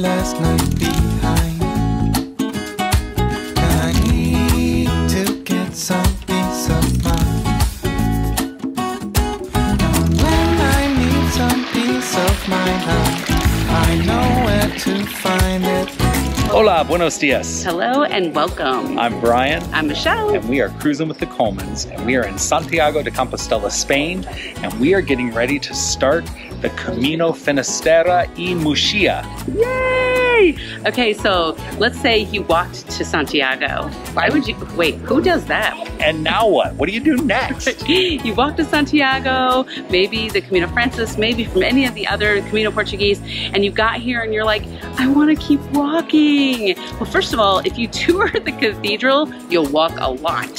last night behind. And I need to get some peace of mind. And when I need some peace of mind, I, I know where to find it. Hola, buenos dias. Hello and welcome. I'm Brian, I'm Michelle. and we are cruising with the Colemans, and we are in Santiago de Compostela, Spain, and we are getting ready to start the Camino Finisterre y Muxia. Yay! Okay, so let's say you walked to Santiago. Why would you wait? Who does that? And now what? What do you do next? you walk to Santiago, maybe the Camino Frances, maybe from any of the other Camino Portuguese, and you got here and you're like, I want to keep walking. Well, first of all, if you tour the cathedral, you'll walk a lot.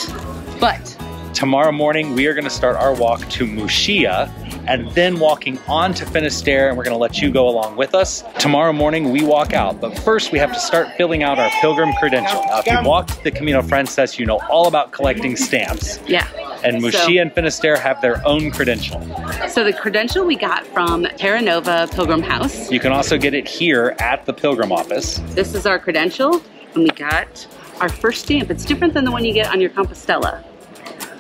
But Tomorrow morning, we are going to start our walk to Muxia and then walking on to Finisterre, and we're going to let you go along with us. Tomorrow morning, we walk out, but first we have to start filling out our pilgrim credential. Now, if you walked the Camino Frances, you know all about collecting stamps. yeah. And Muxia So- and Finisterre have their own credential. So the credential we got from Terra Nova Pilgrim House. You can also get it here at the Pilgrim office. This is our credential, and we got our first stamp. It's different than the one you get on your Compostela.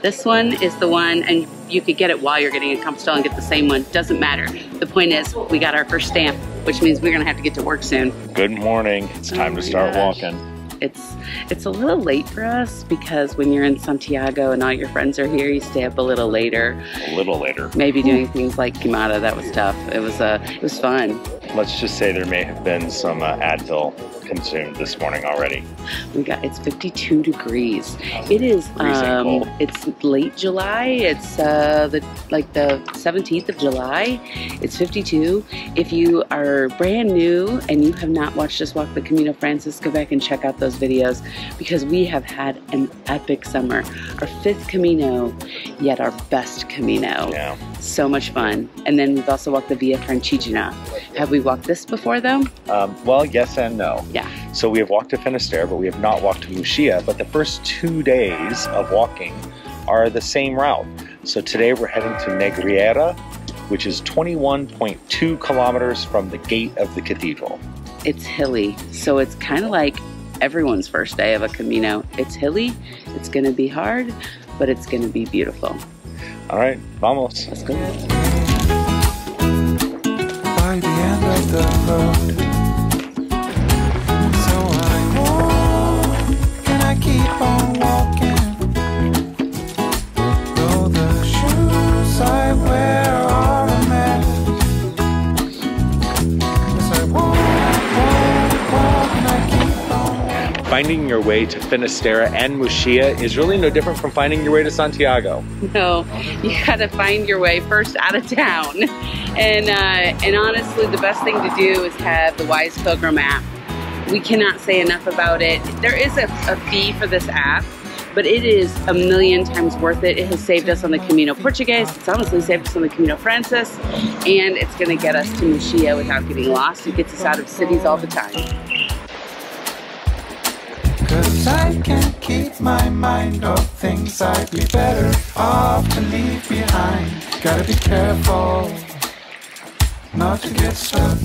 This one is the one, and you could get it while you're getting a Compostela and get the same one. Doesn't matter. The point is, we got our first stamp, which means we're gonna have to get to work soon. Good morning. It's time Oh to start gosh. walking. It's it's a little late for us because when you're in Santiago and all your friends are here, you stay up a little later. A little later. Maybe doing things like Queimada. That was tough. It was uh, it was fun. Let's just say there may have been some uh, Advil consumed this morning already. We got it's 52 degrees. It is um it's late July. It's uh the like the 17th of July. It's 52. If you are brand new and you have not watched us walk the Camino Frances, go back and check out those videos because we have had an epic summer. Our fifth Camino, yet our best Camino. Yeah. So much fun. And then we've also walked the Via Francigena. Have we walked this before though? Um, well, yes and no. Yeah. So we have walked to Finisterre, but we have not walked to Muxia. But the first two days of walking are the same route. So today we're heading to Negreira, which is 21.2 kilometers from the gate of the cathedral. it's hilly. So it's kind of like everyone's first day of a Camino. It's hilly, it's going to be hard, but it's going to be beautiful. All right, vamos. Let's go. By the end of the road. So I walk and I keep on walking. Finding your way to Finisterre and Muxia is really no different from finding your way to Santiago. No, you got to find your way first out of town. And, uh, and honestly, the best thing to do is have the Wise Pilgrim app. We cannot say enough about it. There is a, a fee for this app, but it is a million times worth it. It has saved us on the Camino Portuguese. It's honestly saved us on the Camino Frances, and it's going to get us to Muxia without getting lost. It gets us out of cities all the time. Cause I can't keep my mind off things I'd be better off to leave behind. Gotta be careful not to get stuck.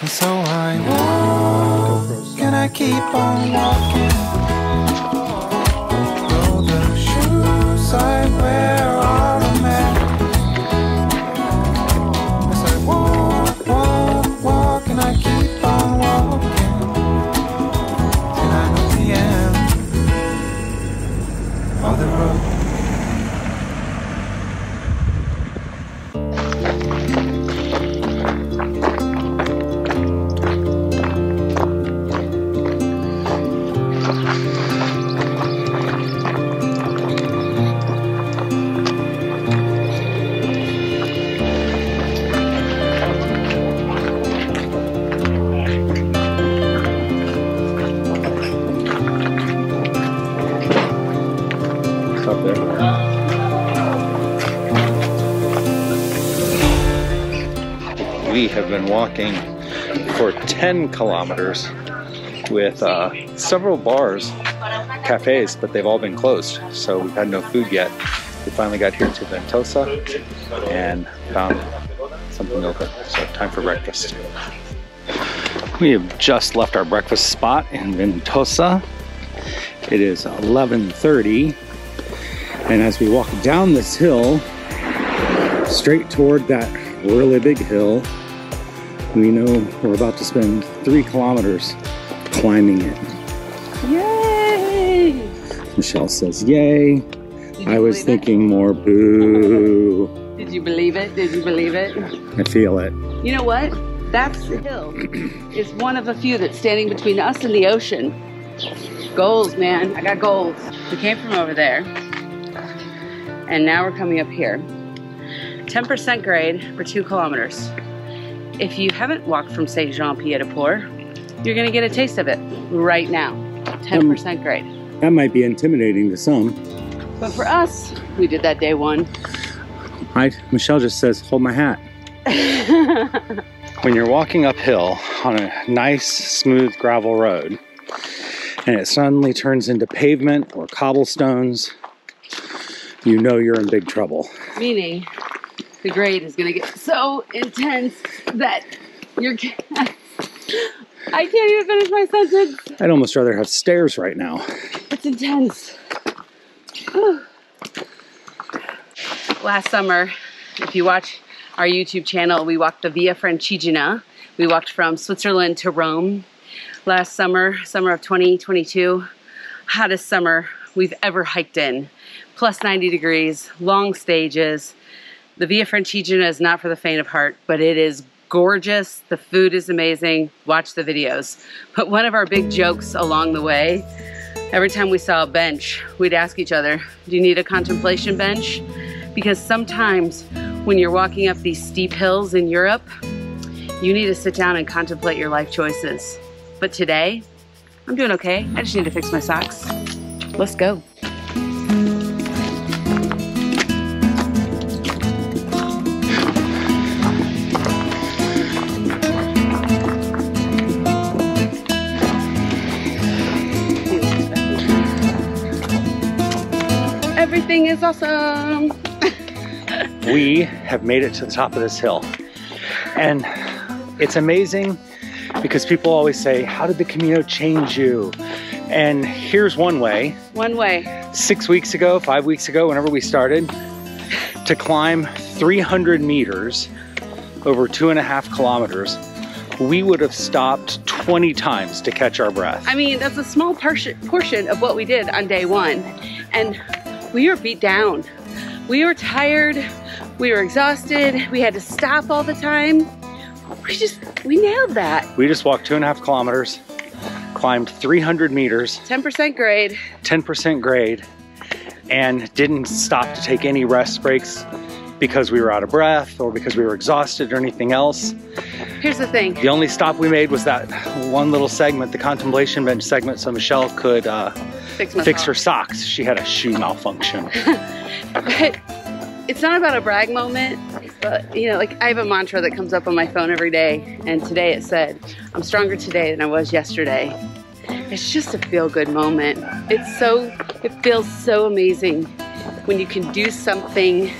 And so I walk and I keep on walking. Though the shoes I wear walking for 10 kilometers with uh, several bars, cafes, but they've all been closed. So we've had no food yet. We finally got here to Ventosa and found some something over. So time for breakfast. We have just left our breakfast spot in Ventosa. It is 11:30, and as we walk down this hill, straight toward that really big hill, we know we're about to spend three kilometers climbing it. Yay! Michelle says, "Yay." I was thinking more boo. Did you believe it? Did you believe it? I feel it. You know what? That hill is one of a few that's standing between us and the ocean. Goals, man. I got goals. We came from over there, and now we're coming up here. 10% grade for two kilometers. If you haven't walked from Saint Jean Pied de Port, you're gonna get a taste of it right now. 10% um, grade. That might be intimidating to some. But for us, we did that day one. Right? Michelle just says, hold my hat. when you're walking uphill on a nice, smooth gravel road, and it suddenly turns into pavement or cobblestones, you know you're in big trouble. Meaning, the grade is gonna get so intense that you're. I can't even finish my sentence. I'd almost rather have stairs right now. It's intense. Last summer, if you watch our YouTube channel, we walked the Via Francigena. We walked from Switzerland to Rome. Last summer, summer of 2022, hottest summer we've ever hiked in. Plus 90 degrees, long stages. The Via Francigena is not for the faint of heart, but it is gorgeous. The food is amazing. Watch the videos. But one of our big jokes along the way Every time we saw a bench, we'd ask each other, Do you need a contemplation bench? Because sometimes when you're walking up these steep hills in Europe, you need to sit down and contemplate your life choices. But today, I'm doing okay. I just need to fix my socks. Let's go. Is awesome. we have made it to the top of this hill. And it's amazing because people always say, How did the Camino change you? And here's one way. One way. Six weeks ago, five weeks ago, whenever we started, to climb 300 meters over two and a half kilometers, we would have stopped 20 times to catch our breath. I mean, that's a small portion portion of what we did on day one. And we were beat down. We were tired. We were exhausted. We had to stop all the time. We just, we nailed that. We just walked two and a half kilometers, climbed 300 meters, 10% grade. 10% grade, and didn't stop to take any rest breaks because we were out of breath or because we were exhausted or anything else. Here's the thing. The only stop we made was that one little segment, the contemplation bench segment, so Michelle could uh, Fix, my fix her socks. socks. She had a shoe malfunction. But it's not about a brag moment, but you know, like I have a mantra that comes up on my phone every day, and today it said, I'm stronger today than I was yesterday. It's just a feel good moment. It's so, it feels so amazing when you can do something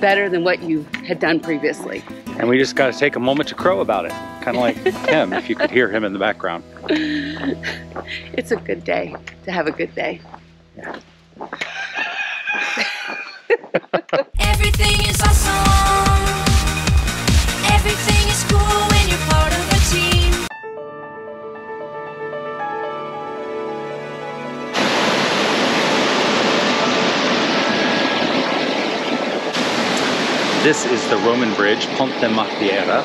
better than what you had done previously. and we just got to take a moment to crow about it, kind of like him, if you could hear him in the background. It's a good day to have a good day. Everything This is the Roman bridge, Ponte Maceira,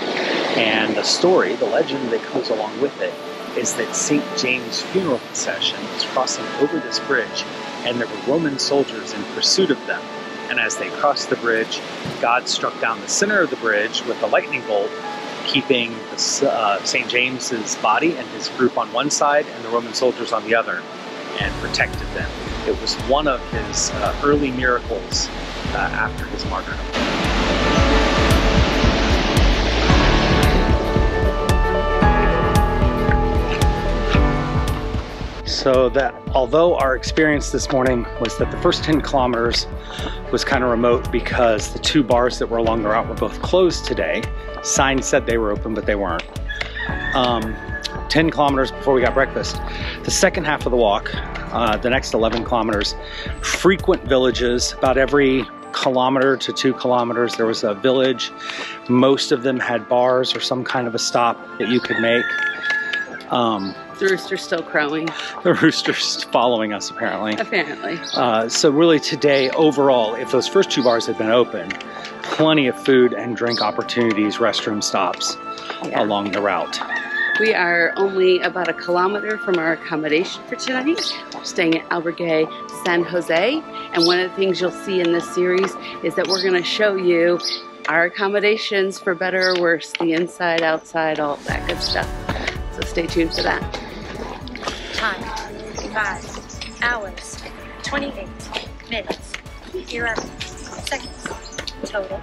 and the story, the legend that comes along with it, is that St. James' funeral procession was crossing over this bridge, and there were Roman soldiers in pursuit of them. And as they crossed the bridge, God struck down the center of the bridge with a lightning bolt, keeping the uh, St. James's body and his group on one side, and the Roman soldiers on the other, and protected them. It was one of his uh, early miracles uh, after his martyrdom. So that although our experience this morning was that the first 10 kilometers was kind of remote because the two bars that were along the route were both closed today, Signs said they were open, but they weren't. Um, 10 kilometers before we got breakfast. The second half of the walk, uh, the next 11 kilometers, frequent villages, about every kilometer to two kilometers, there was a village. Most of them had bars or some kind of a stop that you could make. Um, The rooster's still crowing, the rooster's following us apparently. apparently. Uh, so really today, overall, if those first two bars had been open, plenty of food and drink opportunities, restroom stops Yeah. along the route. We are only about a kilometer from our accommodation for tonight. We're staying at Albergue San Jose. And one of the things you'll see in this series is that we're going to show you our accommodations for better or worse the inside, outside, all that good stuff. So stay tuned for that. Time, 5 hours, 28 minutes, 11 seconds. Total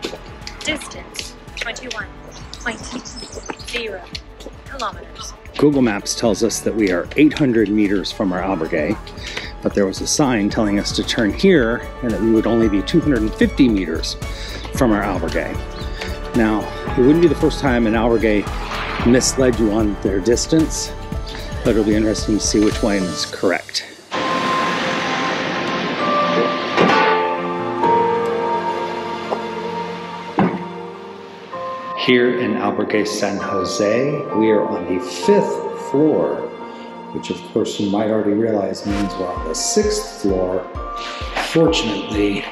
distance, 21.0 kilometers. Google Maps tells us that we are 800 meters from our albergue, but there was a sign telling us to turn here and that we would only be 250 meters from our albergue. Now, it wouldn't be the first time an albergue misled you on their distance, but it'll be interesting to see which one is correct. Here in Albergue San Jose, we are on the fifth floor, which of course you might already realize means we're on the sixth floor. Fortunately,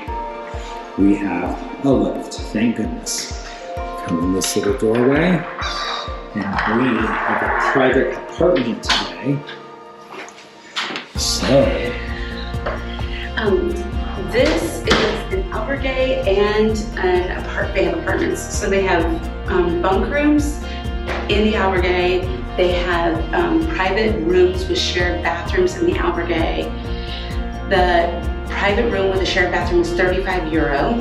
we have a lift, thank goodness. Come in this little doorway, and we have a private apartment today. So, Um, this is an albergue and an apart. They have apartments, so they have um, bunk rooms in the albergue. They have um, private rooms with shared bathrooms in the albergue. The private room with a shared bathroom is 35 euro.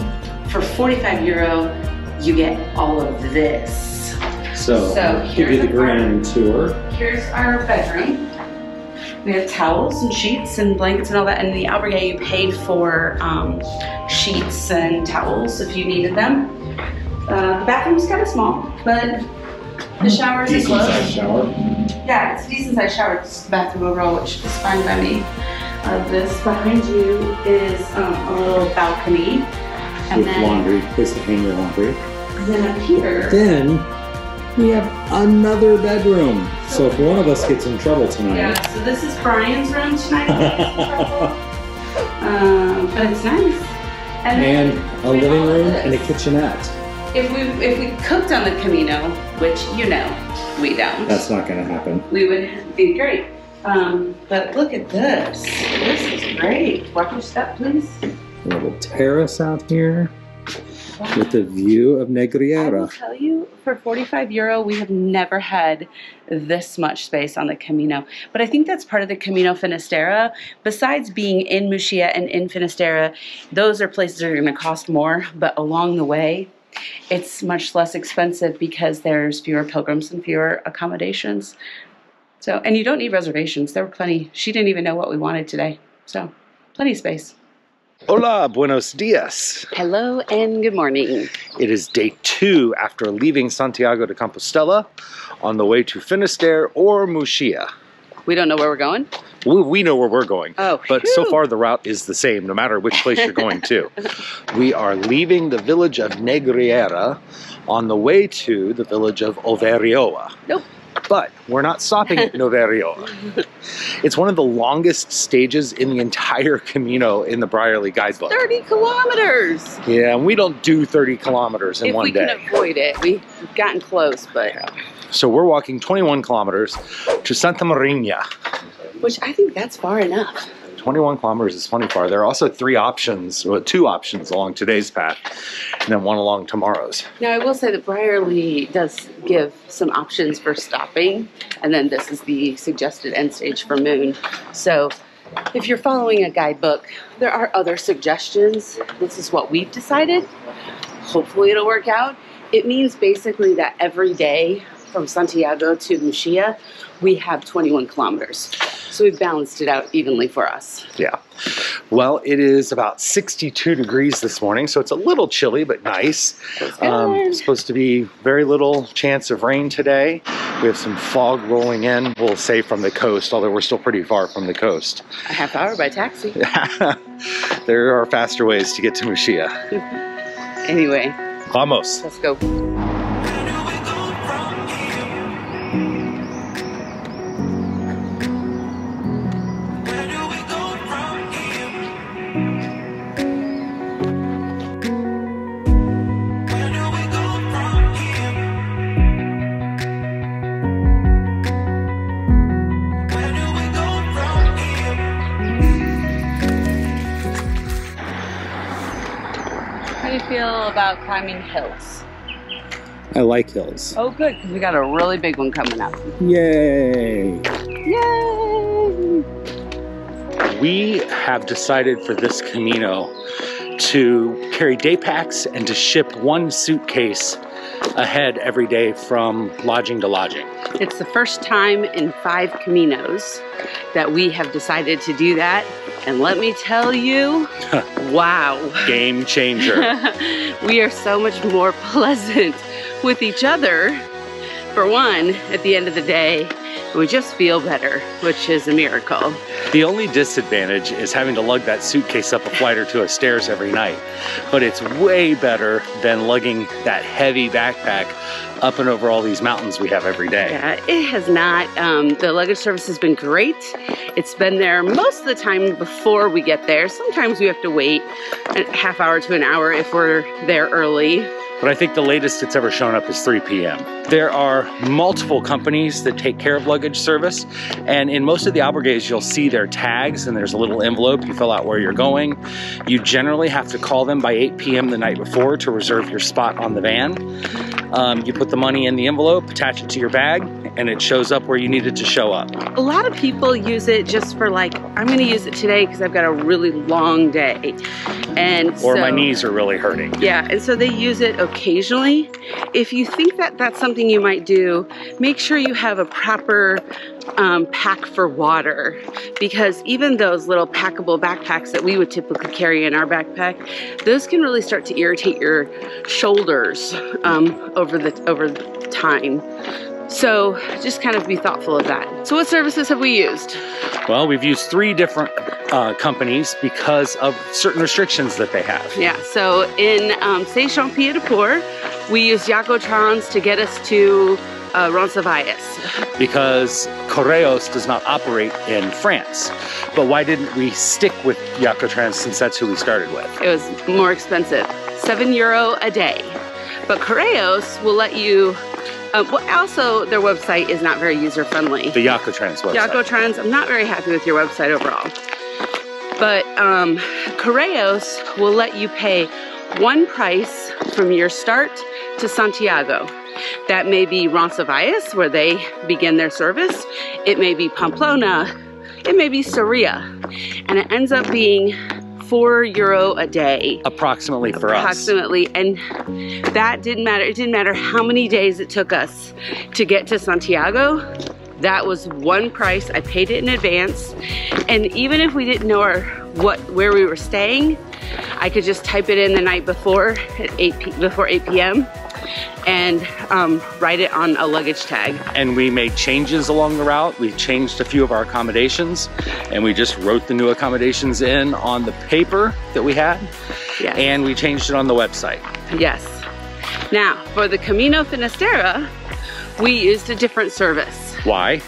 For 45 euro, you get all of this. so, So, give you the grand tour. Here's our bedroom. We have towels and sheets and blankets and all that. And in the albergue, you paid for um, sheets and towels if you needed them. Uh, the bathroom's kind of small, but the showers are Decent closed. shower. Yeah, it's a decent sized shower. It's the bathroom overall, which is fine by me. Uh, this behind you is um, a little balcony. And With then, laundry, place to hang your laundry. and then up here, Then we have another bedroom. So if one of us gets in trouble tonight, yeah, so this is Brian's room tonight. Um, but it's nice. And, and a living room this. and a kitchenette. If we if we cooked on the Camino, which you know we don't, That's not going to happen. we would be great. Um, but look at this. This is great. Walk your step, please. A little terrace out here with a view of I will Negreira. tell you, for 45 euro, we have never had this much space on the Camino. But I think that's part of the Camino Finisterre. Besides being in Muxia and in Finisterre, those are places that are going to cost more. But along the way, it's much less expensive because there's fewer pilgrims and fewer accommodations. So, and you don't need reservations. There were plenty. She didn't even know what we wanted today. So, plenty of space. Hola, buenos dias. Hello and good morning. It is day two after leaving Santiago de Compostela on the way to Finisterre or Muxia. We don't know where we're going. We, we know where we're going. Oh, But so far, the route is the same, no matter which place you're going to. We are leaving the village of Negreira on the way to the village of Olveiroa. Nope. But we're not stopping at Noverioa. It's one of the longest stages in the entire Camino in the Brierley guidebook. 30 kilometers. Yeah, and we don't do 30 kilometers in if one we day. can avoid it, we've gotten close, but So we're walking 21 kilometers to Santa Maria. which I think that's far enough. 21 kilometers is funny far. There are also three options, well, two options along today's path, and then one along tomorrow's. Now I will say that Brierley does give some options for stopping, and then this is the suggested end stage for Moon. So if you're following a guidebook, there are other suggestions. This is what we've decided. Hopefully it'll work out. It means basically that every day from Santiago to Muxia, we have 21 kilometers. So we've balanced it out evenly for us. Yeah. Well, it is about 62 degrees this morning, so it's a little chilly but nice. Um, supposed to be very little chance of rain today. We have some fog rolling in, we'll say from the coast, although we're still pretty far from the coast. A half hour by taxi. there are faster ways to get to Muxia. Anyway, Vamos. let's go. Do you feel about climbing hills? I like hills. Oh, good, because we got a really big one coming up. Yay! Yay! We have decided for this Camino to carry day packs and to ship one suitcase ahead every day from lodging to lodging. It's the first time in five Caminos that we have decided to do that. And let me tell you, wow. Game changer. we are so much more pleasant with each other. For one, at the end of the day, we just feel better, which is a miracle. The only disadvantage is having to lug that suitcase up a flight or two of stairs every night. But it's way better than lugging that heavy backpack up and over all these mountains we have every day. Yeah, it has not. Um, the luggage service has been great. It's been there most of the time before we get there. Sometimes we have to wait a half hour to an hour if we're there early. But I think the latest it's ever shown up is 3 p.m. There are multiple companies that take care of luggage service, and in most of the albergues, you'll see their tags, and there's a little envelope. You fill out where you're going. You generally have to call them by 8 p.m. the night before to reserve your spot on the van. Um, you put the money in the envelope, attach it to your bag, and it shows up where you need it to show up. A lot of people use it just for like, I'm going to use it today because I've got a really long day. And Or so, my knees are really hurting. Yeah, and so they use it occasionally. If you think that that's something you might do, make sure you have a proper um, pack for water because even those little packable backpacks that we would typically carry in our backpack, those can really start to irritate your shoulders um, over the over time. So just kind of be thoughtful of that. So what services have we used? Well, we've used three different uh, companies because of certain restrictions that they have. Yeah, so in um, Saint-Jean-Pied-de-Port, we used JacoTrans to get us to uh, Roncesvalles. because Correos does not operate in France. But why didn't we stick with JacoTrans since that's who we started with? It was more expensive, seven euro a day. But Correos will let you. Uh, well, also, their website is not very user friendly. The JacoTrans website. JacoTrans, I'm not very happy with your website overall. But um, Correos will let you pay one price from your start to Santiago. That may be Roncesvalles, where they begin their service. It may be Pamplona. It may be Sarria. And it ends up being four euro a day. Approximately for us. approximately. And that didn't matter it didn't matter how many days it took us to get to santiago. That was one price. I paid it in advance. And even if we didn't know our what where we were staying i could just type it in the night before at 8 p, before 8 p.m and um, write it on a luggage tag And we made changes along the route. We changed a few of our accommodations and we just wrote the new accommodations in on the paper that we had yes and we changed it on the website. yes now for the camino finisterra we used a different service Why?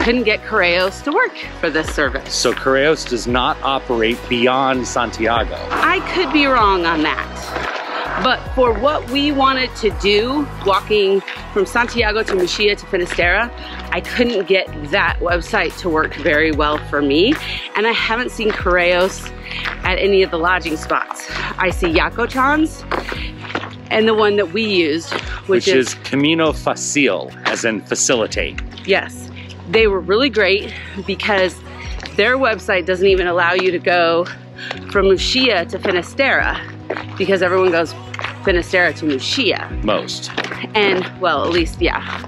couldn't get Correos to work for this service. So Correos does not operate beyond Santiago. I could be wrong on that. But for what we wanted to do, walking from Santiago to Muxia to Finisterre, I couldn't get that website to work very well for me. And I haven't seen Correos at any of the lodging spots. I see JacoTrans and the one that we used, which, which is Camino Facil, as in facilitate. Yes, they were really great because their website doesn't even allow you to go from Muxia to Finisterre because everyone goes Finisterre to Muxia. Most. And, well, at least, yeah,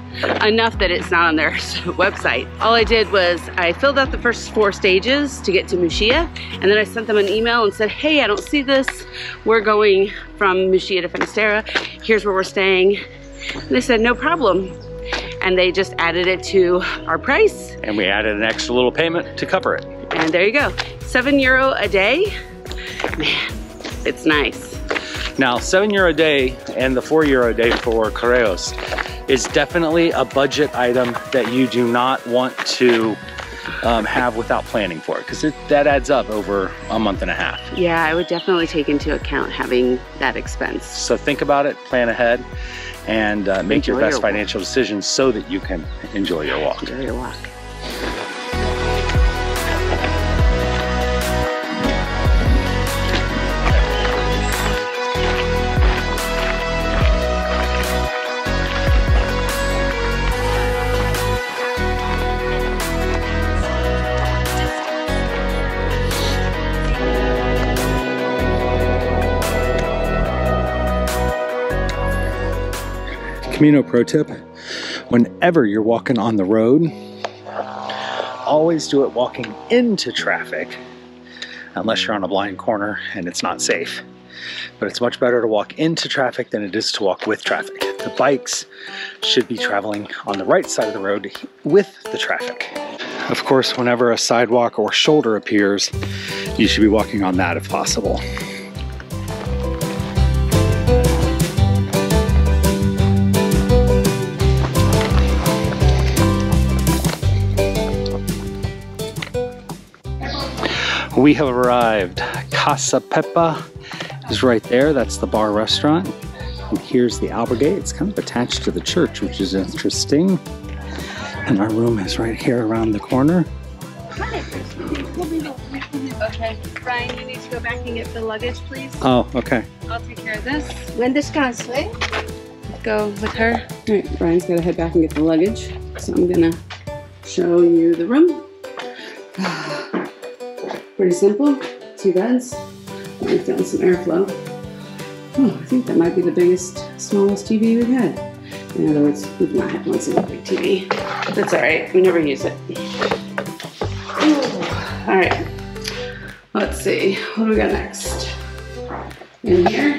enough that it's not on their website. All I did was I filled out the first four stages to get to Muxia, and then I sent them an email and said, hey, I don't see this. We're going from Muxia to Finisterre. Here's where we're staying. And they said, no problem. And they just added it to our price, And we added an extra little payment to cover it. and there you go. Seven euro a day. Man, it's nice. Now, seven euro a day and the four euro a day for Correos is definitely a budget item that you do not want to um, have without planning for it because that adds up over a month and a half. Yeah, I would definitely take into account having that expense. So think about it, plan ahead, and uh, make your best your walk. financial decisions so that you can enjoy your walk. Enjoy your walk. Camino pro tip whenever you're walking on the road, always do it walking into traffic, unless you're on a blind corner and it's not safe. But it's much better to walk into traffic than it is to walk with traffic. The bikes should be traveling on the right side of the road with the traffic. Of course, whenever a sidewalk or shoulder appears, you should be walking on that if possible. We have arrived. Casa Pepa is right there. That's the bar restaurant. And here's the Albergate. It's kind of attached to the church, which is interesting. And our room is right here around the corner. Okay, Brian, you need to go back and get the luggage, please. Oh, okay. I'll take care of this. Buen descanso, eh? Go with her. All right, Brian's got to head back and get the luggage. So I'm gonna show you the room. Pretty simple. Two beds. We've done some airflow. Oh, I think that might be the biggest, smallest TV we've had. In other words, we've not had one single big TV. That's all right. We never use it. All right. Let's see. What do we got next? In here.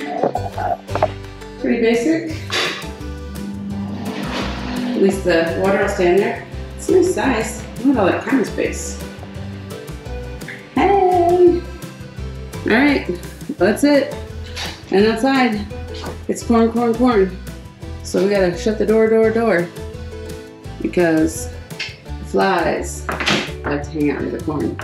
Pretty basic. At least the water will stay in there. It's a nice size. Look at all that camera space. Alright, that's it. And outside, it's corn, corn, corn. So we gotta shut the door, door, door. Because flies like to hang out in the corn.